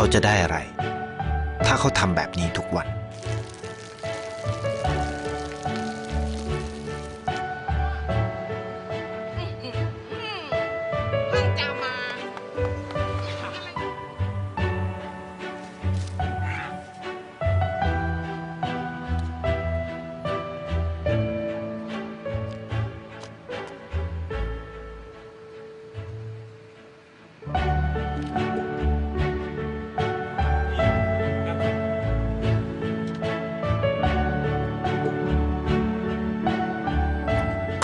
เขาจะได้อะไร ถ้าเขาทำแบบนี้ทุกวัน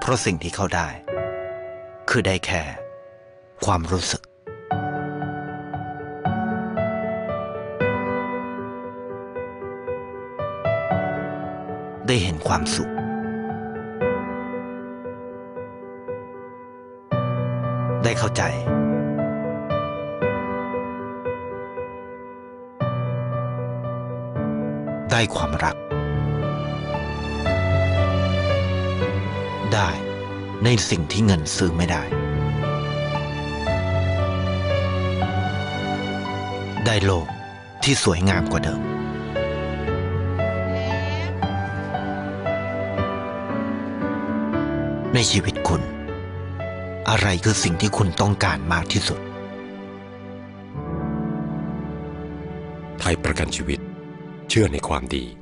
เพราะสิ่งที่เขาได้ คือได้แค่ ความรู้สึก ได้เห็นความสุข ได้เข้าใจ ได้ความรัก ได้ ในสิ่งที่เงินซื้อไม่ได้ ได้โลกที่สวยงามกว่าเดิม ในชีวิตคุณ อะไรคือสิ่งที่คุณต้องการมากที่สุด ไทยประกันชีวิต เชื่อในความดี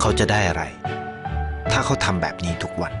เขาจะได้อะไร ถ้าเขาทำแบบนี้ทุกวัน